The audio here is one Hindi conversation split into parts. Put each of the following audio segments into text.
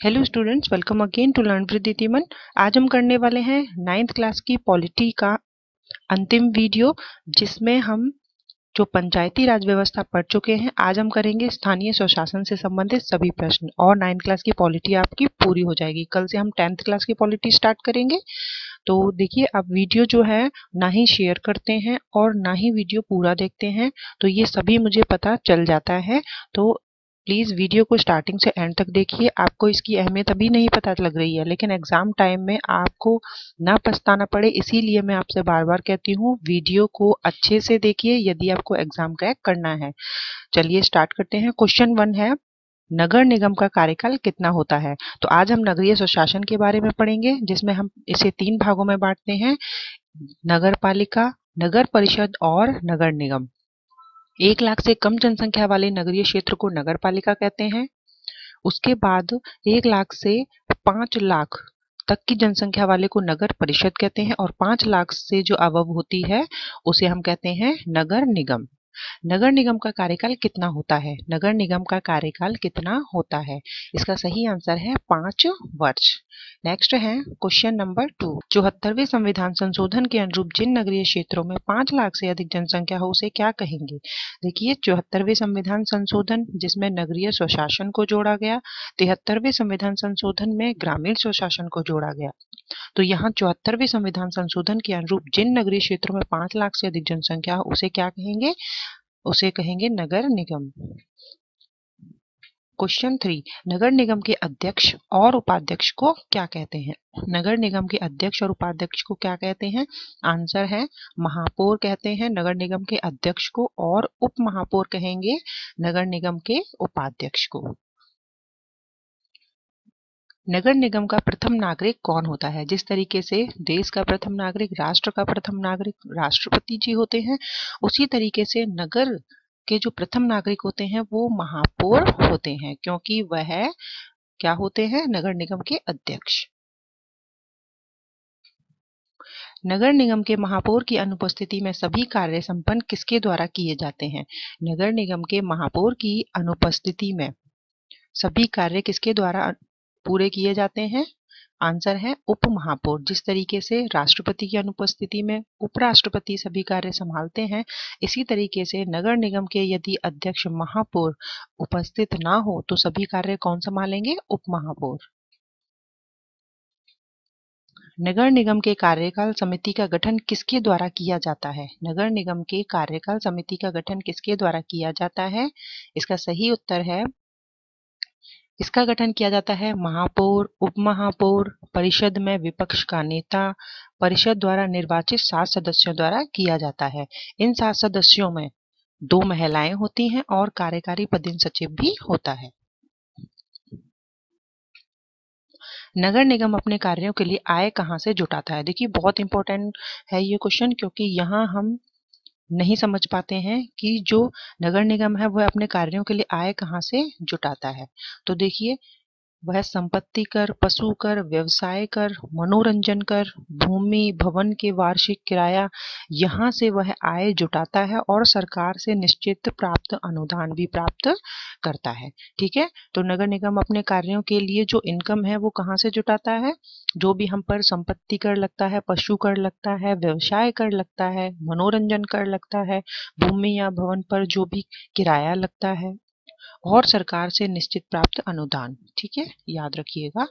Hello students welcome again to learn with Ditiman आज हम करने वाले हैं नाइन्थ क्लास की पॉलिटी का अंतिम वीडियो जिसमें हम जो पंचायती राज व्यवस्था पढ़ चुके हैं, आज हम करेंगे स्थानीय स्वशासन से संबंधित सभी प्रश्न। और नाइन्थ क्लास की पॉलिटी आपकी पूरी हो जाएगी। कल से हम टेंथ क्लास की पॉलिटी स्टार्ट करेंगे। तो देखिए आप वीडियो जो है, ना ही शेयर करते हैं और ना ही वीडियो पूरा देखते हैं तो ये सभी मुझे पता चल जाता है। तो प्लीज़ वीडियो को स्टार्टिंग से एंड तक देखिए। आपको इसकी अहमियत अभी नहीं पता लग रही है, लेकिन एग्ज़ाम टाइम में आपको ना पछताना पड़े, इसीलिए मैं आपसे बार बार कहती हूँ, वीडियो को अच्छे से देखिए यदि आपको एग्ज़ाम क्रैक करना है। चलिए स्टार्ट करते हैं। क्वेश्चन वन है, नगर निगम का कार्यकाल कितना होता है? तो आज हम नगरीय स्वशासन के बारे में पढ़ेंगे, जिसमें हम इसे तीन भागों में बांटते हैं नगर पालिका नगर परिषद और नगर निगम। एक लाख से कम जनसंख्या वाले नगरीय क्षेत्र को नगर पालिका कहते हैं। उसके बाद एक लाख से पाँच लाख तक की जनसंख्या वाले को नगर परिषद कहते हैं और पाँच लाख से जो अवब होती है, उसे हम कहते हैं नगर निगम। नगर निगम का कार्यकाल कितना होता है? नगर निगम का कार्यकाल कितना होता है? इसका सही आंसर है पाँच वर्ष। नेक्स्ट है क्वेश्चन नंबर टू चौहत्तरवें संविधान संशोधन के अनुरूप जिन नगरीय क्षेत्रों में पाँच लाख से अधिक जनसंख्या हो, उसे क्या कहेंगे? देखिए, चौहत्तरवें संविधान संशोधन, जिसमें नगरीय स्वशासन को जोड़ा गया, तिहत्तरवें संविधान संशोधन में ग्रामीण स्वशासन को जोड़ा गया। तो यहाँ चौहत्तरवें संविधान संशोधन के अनुरूप जिन नगरीय क्षेत्रों में पाँच लाख से अधिक जनसंख्या हो, उसे क्या कहेंगे? उसे कहेंगे नगर निगम। क्वेश्चन थ्री नगर निगम के अध्यक्ष और उपाध्यक्ष को क्या कहते हैं? नगर निगम के अध्यक्ष और उपाध्यक्ष को क्या कहते हैं? आंसर है, महापौर कहते हैं, नगर निगम के अध्यक्ष को और उप महापौर कहेंगे, नगर निगम के उपाध्यक्ष को। नगर निगम का प्रथम नागरिक कौन होता है? जिस तरीके से देश का प्रथम नागरिक, राष्ट्र का प्रथम नागरिक राष्ट्रपति जी होते हैं, उसी तरीके से नगर के जो प्रथम नागरिक होते हैं, वो महापौर होते हैं, क्योंकि वह क्या होते हैं? नगर निगम के अध्यक्ष। नगर निगम के महापौर की अनुपस्थिति में सभी कार्य संपन्न किसके द्वारा किए जाते हैं? नगर निगम के महापौर की अनुपस्थिति में सभी कार्य किसके द्वारा पूरे किए जाते हैं। आंसर है उप महापौर जिस तरीके से राष्ट्रपति की अनुपस्थिति में उपराष्ट्रपति सभी कार्य संभालते हैं, इसी तरीके से नगर निगम के यदि अध्यक्ष महापौर उपस्थित ना हो तो सभी कार्य कौन संभालेंगे? उप महापौर नगर निगम के कार्यकाल समिति का गठन किसके द्वारा किया जाता है? नगर निगम के कार्यकाल समिति का गठन किसके द्वारा किया जाता है? इसका सही उत्तर है इसका गठन किया जाता है महापौर उप महापौर परिषद में विपक्ष का नेता, परिषद द्वारा निर्वाचित सात सदस्यों द्वारा किया जाता है। इन सात सदस्यों में दो महिलाएँ होती हैं और कार्यकारी पदिन सचिव भी होता है। नगर निगम अपने कार्यों के लिए आय कहाँ से जुटाता है? देखिए, बहुत इंपॉर्टेंट है ये क्वेश्चन क्योंकि यहाँ हम नहीं समझ पाते हैं कि जो नगर निगम है वह अपने कार्यों के लिए आय कहाँ से जुटाता है। तो देखिए वह संपत्ति कर, पशु कर, व्यवसाय कर, मनोरंजन कर, भूमि, भवन के वार्षिक किराया, यहाँ से वह आय जुटाता है और सरकार से निश्चित प्राप्त अनुदान भी प्राप्त करता है। ठीक है? तो नगर निगम अपने कार्यों के लिए जो इनकम है वो कहाँ से जुटाता है? जो भी हम पर संपत्ति कर लगता है, पशु कर लगता है, व्यवसाय कर लगता है, मनोरंजन कर लगता है, भूमि या भवन पर जो भी किराया लगता है और सरकार से निश्चित प्राप्त अनुदान, ठीक है? याद रखिएगा।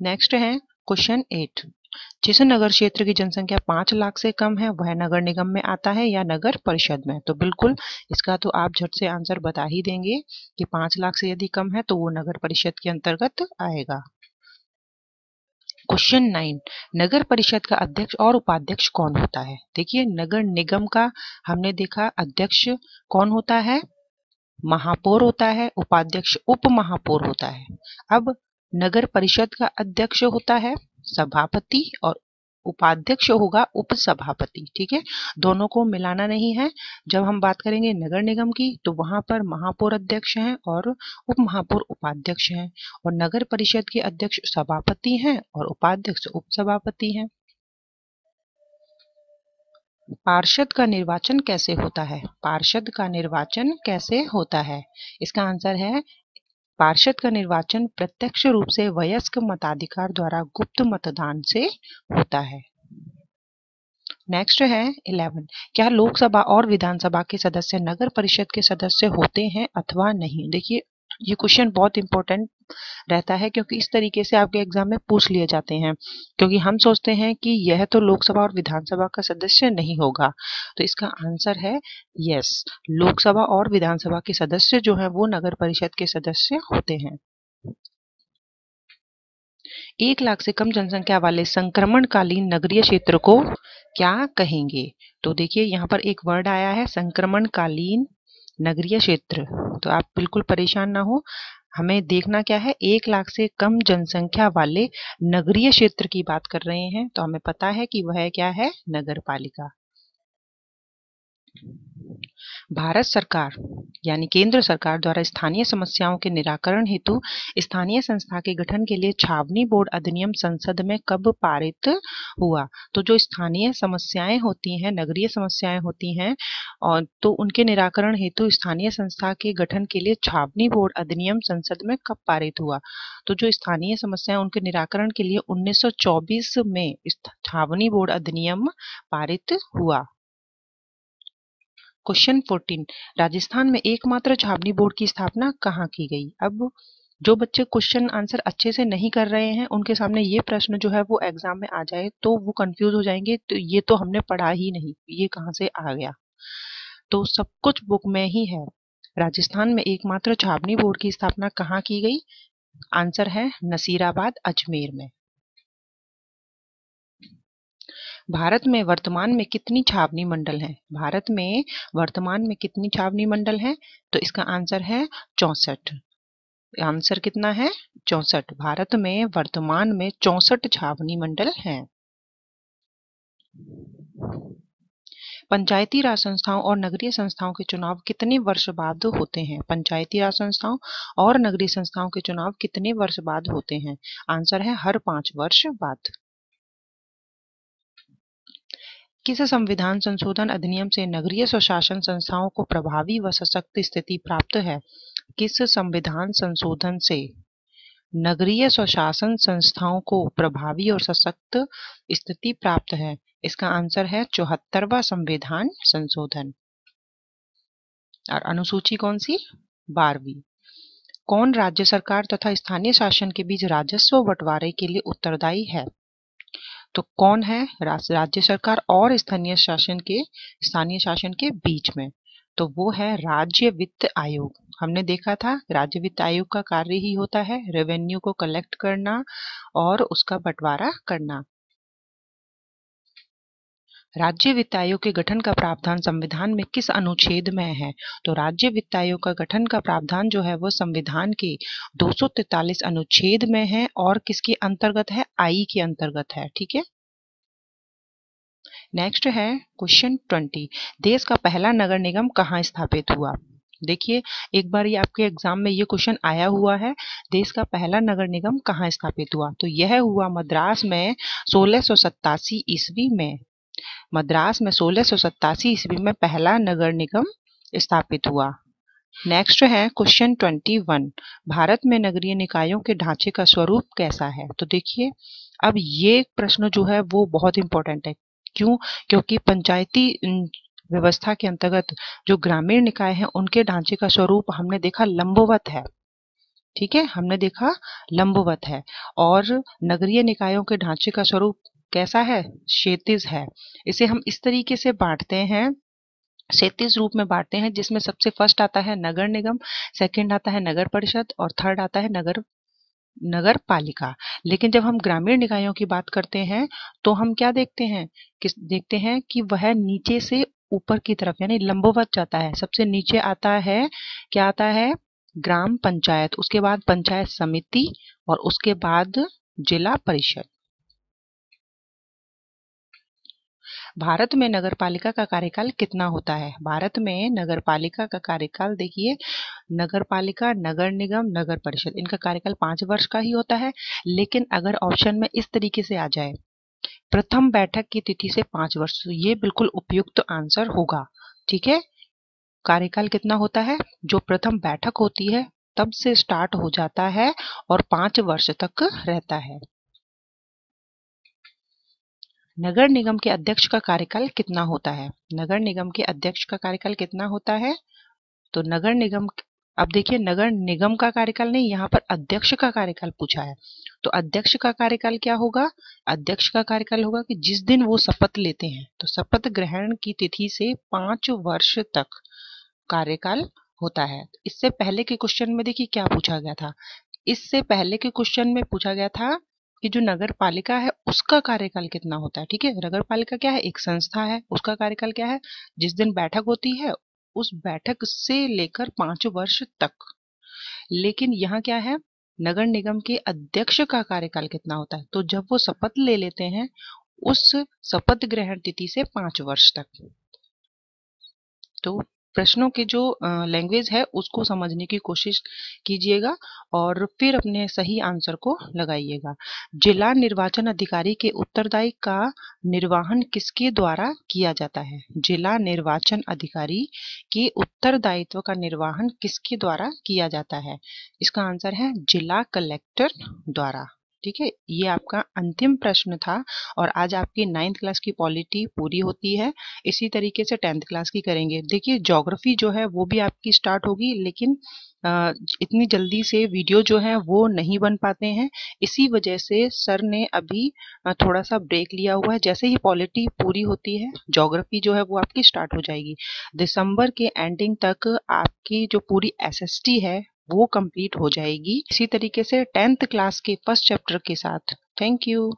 नेक्स्ट है क्वेश्चन एट जिस नगर क्षेत्र की जनसंख्या पाँच लाख से कम है, वह नगर निगम में आता है या नगर परिषद में? तो बिल्कुल, इसका तो आप झट से आंसर बता ही देंगे कि पाँच लाख से यदि कम है तो वो नगर परिषद के अंतर्गत आएगा। क्वेश्चन नाइन नगर परिषद का अध्यक्ष और उपाध्यक्ष कौन होता है? देखिए, नगर निगम का हमने देखा अध्यक्ष कौन होता है? महापौर होता है, उपाध्यक्ष उप महापौर होता है। अब नगर परिषद का अध्यक्ष होता है, सभापति और उपाध्यक्ष होगा उप सभापति ठीक है? दोनों को मिलाना नहीं है। जब हम बात करेंगे नगर निगम की तो वहाँ पर महापौर अध्यक्ष हैं और उप महापौर उपाध्यक्ष हैं। और नगर परिषद के अध्यक्ष सभापति हैं और उपाध्यक्ष उप सभापति हैं। पार्षद का निर्वाचन कैसे होता है? पार्षद का निर्वाचन कैसे होता है? इसका आंसर है, पार्षद का निर्वाचन प्रत्यक्ष रूप से वयस्क मताधिकार द्वारा गुप्त मतदान से होता है। नेक्स्ट है इलेवन क्या लोकसभा और विधानसभा के सदस्य नगर परिषद के सदस्य होते हैं अथवा नहीं? देखिए, ये क्वेश्चन बहुत इंपॉर्टेंट रहता है, क्योंकि इस तरीके से आपके एग्ज़ाम में पूछ लिए जाते हैं। क्योंकि हम सोचते हैं कि यह तो लोकसभा और विधानसभा का सदस्य नहीं होगा। तो इसका आंसर है यस लोकसभा और विधानसभा के सदस्य जो है, वो नगर परिषद के सदस्य होते हैं। एक लाख से कम जनसंख्या वाले संक्रमणकालीन नगरीय क्षेत्र को क्या कहेंगे? तो देखिए, यहाँ पर एक वर्ड आया है, संक्रमणकालीन नगरीय क्षेत्र। तो आप बिल्कुल परेशान ना हो। हमें देखना क्या है? एक लाख से कम जनसंख्या वाले नगरीय क्षेत्र की बात कर रहे हैं तो हमें पता है कि वह क्या है? नगर पालिका भारत सरकार यानी केंद्र सरकार द्वारा स्थानीय समस्याओं के निराकरण हेतु स्थानीय संस्था के गठन के लिए छावनी बोर्ड अधिनियम संसद में कब पारित हुआ? तो जो स्थानीय समस्याएँ होती हैं, नगरीय समस्याएँ होती हैं, और तो उनके निराकरण हेतु स्थानीय संस्था के गठन के लिए छावनी बोर्ड अधिनियम संसद में कब पारित हुआ? तो जो स्थानीय समस्याएँ उनके निराकरण के लिए 1924 में छावनी बोर्ड अधिनियम पारित हुआ। क्वेश्चन 14 राजस्थान में एकमात्र छावनी बोर्ड की स्थापना कहाँ की गई? अब जो बच्चे क्वेश्चन आंसर अच्छे से नहीं कर रहे हैं, उनके सामने ये प्रश्न जो है वो एग्ज़ाम में आ जाए तो वो कंफ्यूज हो जाएँगे तो ये तो हमने पढ़ा ही नहीं, ये कहाँ से आ गया? तो सब कुछ बुक में ही है। राजस्थान में एकमात्र छावनी बोर्ड की स्थापना कहाँ की गई? आंसर है नसीराबाद, अजमेर में। भारत में वर्तमान में कितनी छावनी मंडल हैं? भारत में वर्तमान में कितनी छावनी मंडल हैं? तो इसका आंसर है चौसठ। आंसर कितना है? चौसठ। भारत में वर्तमान में चौसठ छावनी मंडल हैं। पंचायती राज संस्थाओं और नगरीय संस्थाओं के चुनाव कितने वर्ष बाद होते हैं? पंचायती राज संस्थाओं और नगरीय संस्थाओं के चुनाव कितने वर्ष बाद होते हैं? आंसर है हर पाँच वर्ष बाद। किस संविधान संशोधन अधिनियम से नगरीय स्वशासन संस्थाओं को प्रभावी व सशक्त स्थिति प्राप्त है। किस संविधान संशोधन से? नगरीय स्वशासन संस्थाओं को प्रभावी और सशक्त स्थिति प्राप्त है। इसका आंसर है चौहत्तरवा संविधान संशोधन। और अनुसूची कौन सी? बारहवीं। कौन राज्य सरकार तथा स्थानीय शासन के बीच राजस्व बंटवारे के लिए उत्तरदायी है? तो कौन है? राज्य सरकार और स्थानीय शासन के, स्थानीय शासन के बीच में। तो वो है राज्य वित्त आयोग। हमने देखा था, राज्य वित्त आयोग का कार्य ही होता है रेवेन्यू को कलेक्ट करना और उसका बंटवारा करना। राज्य वित्त आयोग के गठन का प्रावधान संविधान में किस अनुच्छेद में है? तो राज्य वित्त आयोग का गठन का प्रावधान जो है वो संविधान के 243 अनुच्छेद में है और किसके अंतर्गत है? आई के अंतर्गत है, ठीक है? नेक्स्ट है क्वेश्चन ट्वेंटी देश का पहला नगर निगम कहाँ स्थापित हुआ? देखिए, एक बार ये आपके एग्ज़ाम में ये क्वेश्चन आया हुआ है, देश का पहला नगर निगम कहाँ स्थापित हुआ? तो यह हुआ मद्रास में सोलह ईस्वी में। मद्रास में सोलह सौ सत्तासी ईस्वी में पहला नगर निगम स्थापित हुआ। नेक्स्ट है क्वेश्चन ट्वेंटी वन भारत में नगरीय निकायों के ढांचे का स्वरूप कैसा है? तो देखिए, अब ये प्रश्न जो है वो बहुत इंपॉर्टेंट है। क्यों? क्योंकि पंचायती व्यवस्था के अंतर्गत जो ग्रामीण निकाय हैं, उनके ढांचे का स्वरूप हमने देखा लंबवत है। ठीक है? हमने देखा लंबवत है। और नगरीय निकायों के ढांचे का स्वरूप कैसा है? क्षेतिज है। इसे हम इस तरीके से बांटते हैं। क्षैतिज रूप में बांटते हैं, जिसमें सबसे फ़र्स्ट आता है नगर निगम सेकंड आता है नगर परिषद और थर्ड आता है नगर नगर पालिका। लेकिन जब हम ग्रामीण निकायों की बात करते हैं तो हम क्या देखते हैं? किस, देखते हैं कि वह नीचे से ऊपर की तरफ़, यानी लंबवत जाता है। सबसे नीचे आता है, क्या आता है? ग्राम पंचायत, उसके बाद पंचायत समिति और उसके बाद जिला परिषद। भारत में नगर पालिका का कार्यकाल कितना होता है? भारत में नगर पालिका का कार्यकाल देखिए नगर पालिका नगर निगम, नगर परिषद, इनका कार्यकाल पाँच वर्ष का ही होता है। लेकिन अगर ऑप्शन में इस तरीके से आ जाए, प्रथम बैठक की तिथि से पाँच वर्ष तो ये बिल्कुल उपयुक्त आंसर होगा। ठीक है? कार्यकाल कितना होता है? जो प्रथम बैठक होती है, तब से स्टार्ट हो जाता है और पाँच वर्ष तक रहता है। नगर निगम के अध्यक्ष का कार्यकाल कितना होता है? नगर निगम के अध्यक्ष का कार्यकाल कितना होता है? तो नगर निगम अब देखिए, नगर निगम का कार्यकाल नहीं, यहाँ पर अध्यक्ष का कार्यकाल पूछा है। तो अध्यक्ष का कार्यकाल क्या होगा? अध्यक्ष का कार्यकाल होगा कि जिस दिन वो शपथ लेते हैं तो शपथ ग्रहण की तिथि से पाँच वर्ष तक कार्यकाल होता है। इससे पहले के क्वेश्चन में देखिए क्या पूछा गया था? इससे पहले के क्वेश्चन में पूछा गया था कि जो नगर पालिका है, उसका कार्यकाल कितना होता है? ठीक है नगर पालिका क्या है? एक संस्था है, उसका कार्यकाल क्या है? जिस दिन बैठक होती है, उस बैठक से लेकर पाँच वर्ष तक। लेकिन यहाँ क्या है? नगर निगम के अध्यक्ष का कार्यकाल कितना होता है? तो जब वो शपथ ले लेते हैं, उस शपथ ग्रहण तिथि से पाँच वर्ष तक। तो प्रश्नों के जो लैंग्वेज है, उसको समझने की कोशिश कीजिएगा और फिर अपने सही आंसर को लगाइएगा। जिला निर्वाचन अधिकारी के उत्तरदायी का निर्वाहन किसके द्वारा किया जाता है? जिला निर्वाचन अधिकारी के उत्तरदायित्व का निर्वाहन किसके द्वारा किया जाता है? इसका आंसर है जिला कलेक्टर द्वारा। ठीक है, ये आपका अंतिम प्रश्न था और आज आपकी नाइन्थ क्लास की पॉलिटी पूरी होती है। इसी तरीके से टेंथ क्लास की करेंगे। देखिए जोग्राफी जो है, वो भी आपकी स्टार्ट होगी, लेकिन इतनी जल्दी से वीडियो जो है, वो नहीं बन पाते हैं। इसी वजह से सर ने अभी थोड़ा सा ब्रेक लिया हुआ है। जैसे ही पॉलिटी पूरी होती है जोग्राफी जो है, वो आपकी स्टार्ट हो जाएगी। दिसंबर के एंडिंग तक आपकी जो पूरी एसएसटी है वो कंप्लीट हो जाएगी। इसी तरीके से टेंथ क्लास के फ़र्स्ट चैप्टर के साथ। Thank you